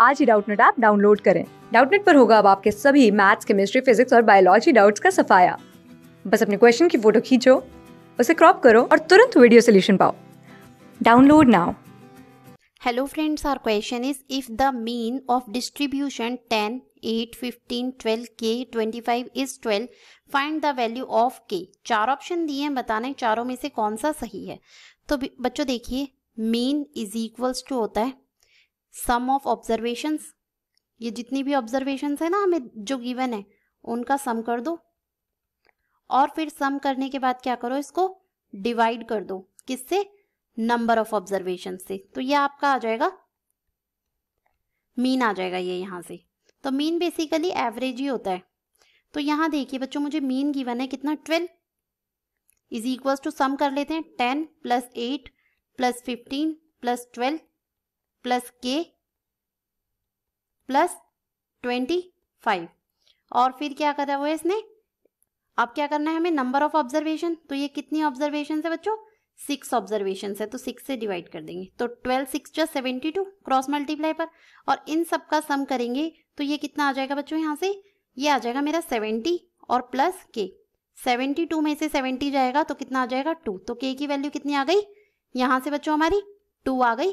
आज ही Doubtnut app download करें। डाउटनेट पर होगा अब आपके सभी मैथ्स केमिस्ट्री फिजिक्स और बायोलॉजी डाउट्स का सफाया। बस अपने क्वेश्चन की फ़ोटो खींचो उसे क्रॉप करो और तुरंत वीडियो सोल्यूशन पाओ। Download now. Hello friends, our question is if the mean of distribution 10, 8, 15, 12, k, 25 is 12, find the value of k. चार ऑप्शन दिए हैं बताना चारों में से कौन सा सही है। तो बच्चों देखिए मीन इज़ इक्वल्स टू होता है सम ऑफ़ ऑब्जर्वेशंस ये जितनी भी ऑब्जर्वेशंस है ना हमें जो गिवन है, उनका सम कर दो। और फिर सम करने के बाद क्या करो इसको? डिवाइड कर दो। किससे? नंबर ऑफ़ ऑब्जर्वेशन से। तो ये आपका आ जाएगा। मीन आ जाएगा ये यहाँ से। तो मीन बेसिकली एवरेज ही होता है। तो यहाँ देखिए बच्चों, मुझे मीन गिवन है कितना? Twelve is equals to sum कर लेते हैं। Ten plus eight plus fifteen plus twelve plus k plus twenty five. और फिर क्या करा हुआ है इसने? अब क्या करना है हमें? नंबर ऑफ़ ऑब्जर्वेशन तो ये कितनी ऑब्जर्वेशन है बच्चों? सिक्स ऑब्जर्वेशन है तो सिक्स से डिवाइड कर देंगे। तो ट्वेल्व सिक्स जो सेवेंटी टू क्रॉस मल्टीप्लाई पर। और इन सब का सम करेंगे तो ये कितना आ जाएगा बच्चों यहाँ से? ये आ जाएगा मेरा सेवेंटी और प्लस के सेवेंटी टू में से सेवेंटी जाएगा तो कितना आ जाएगा? टू तो के की वैल्यू कितनी आ गई? यहाँ से बच्चों हमारी टू आ गई।